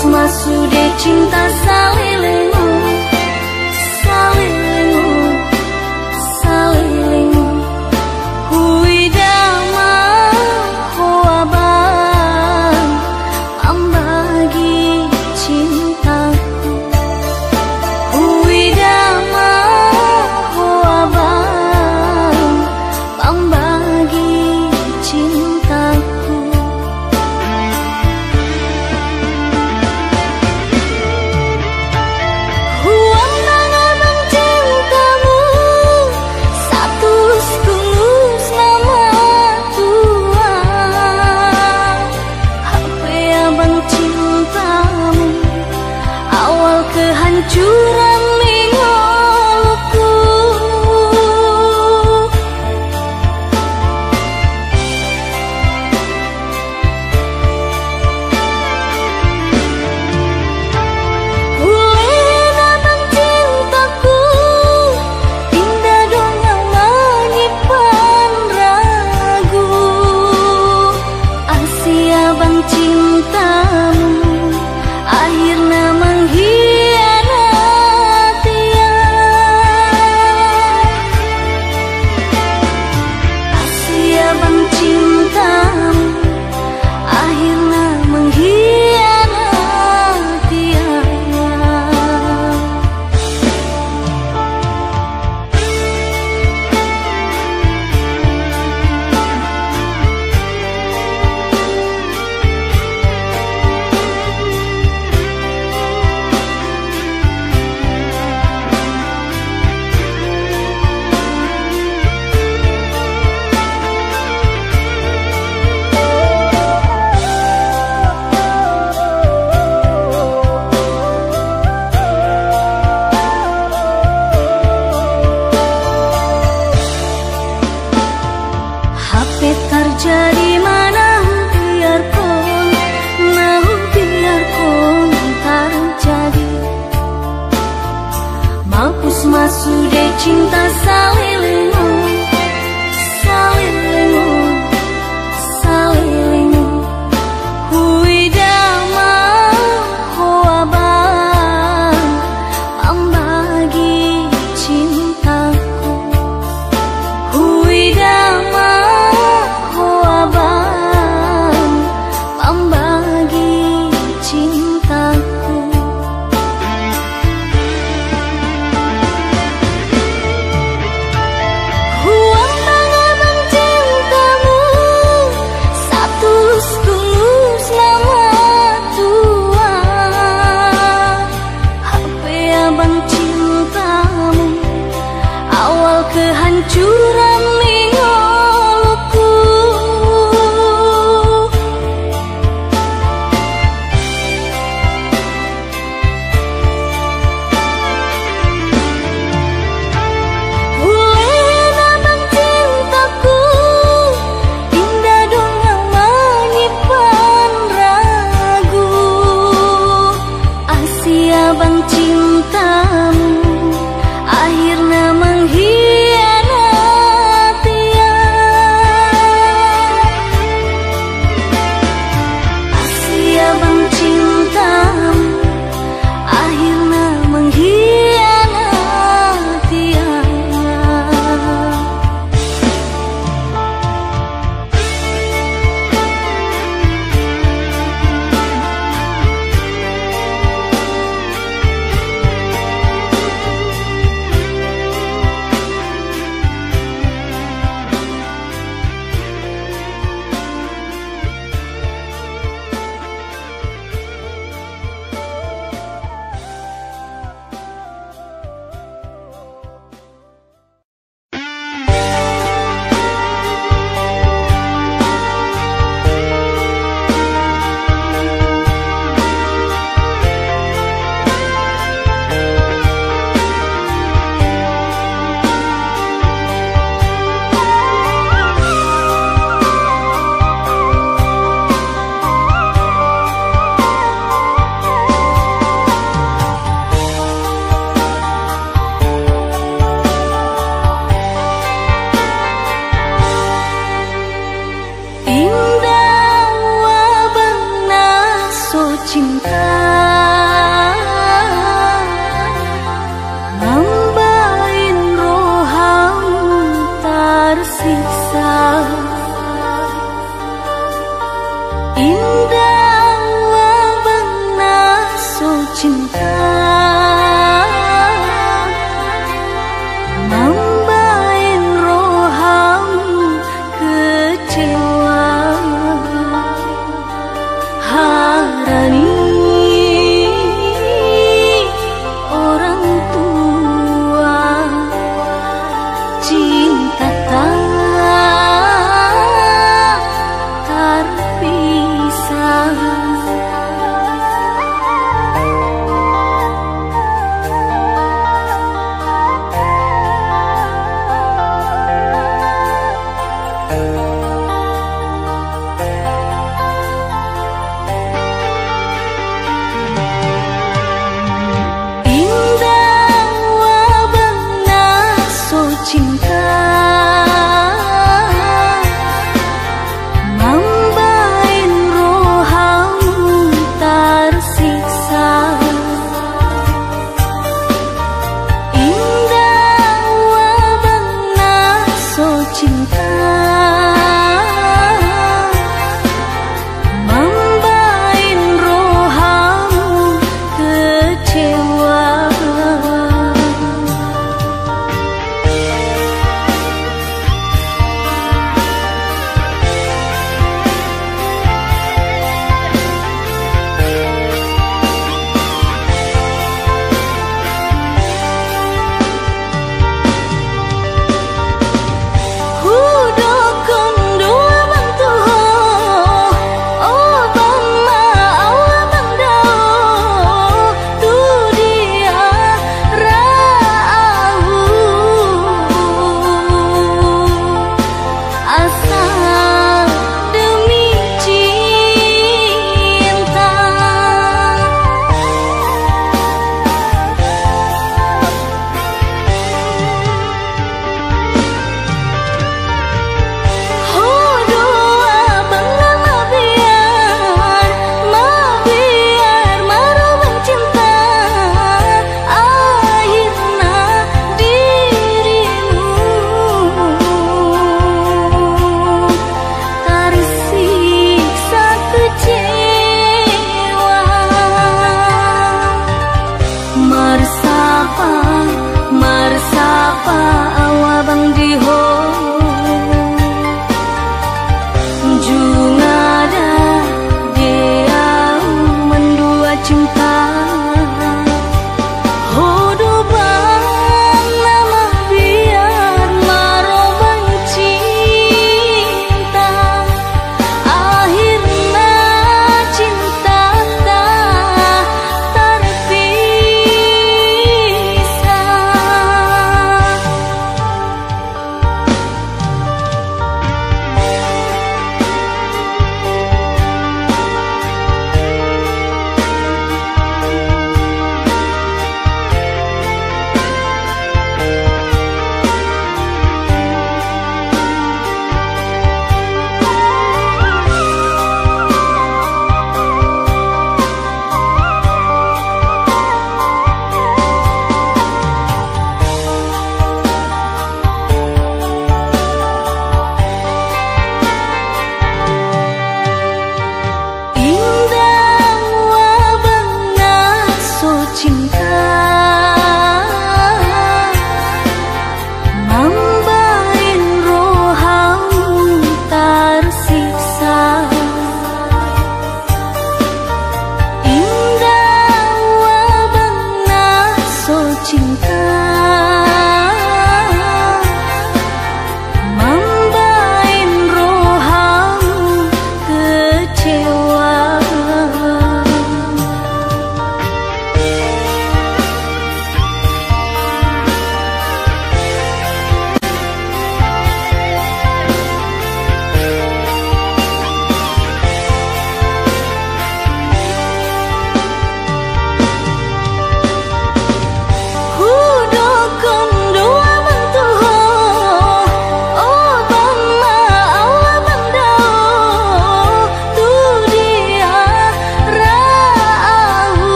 Masuk de cinta salilingu cinta salilingu